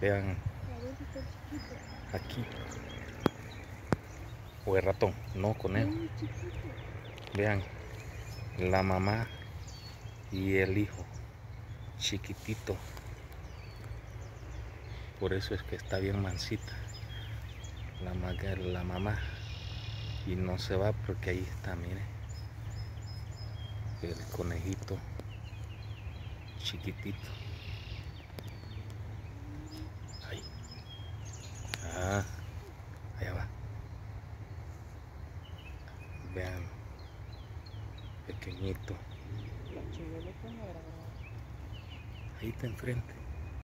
Vean. Aquí. O el ratón, no conejo. Vean. La mamá y el hijo. Chiquitito. Por eso es que está bien mansita. La, la mamá. Y no se va porque ahí está, mire. El conejito. Chiquitito ahí ah, allá va vean. Pequeñito. Ahí está enfrente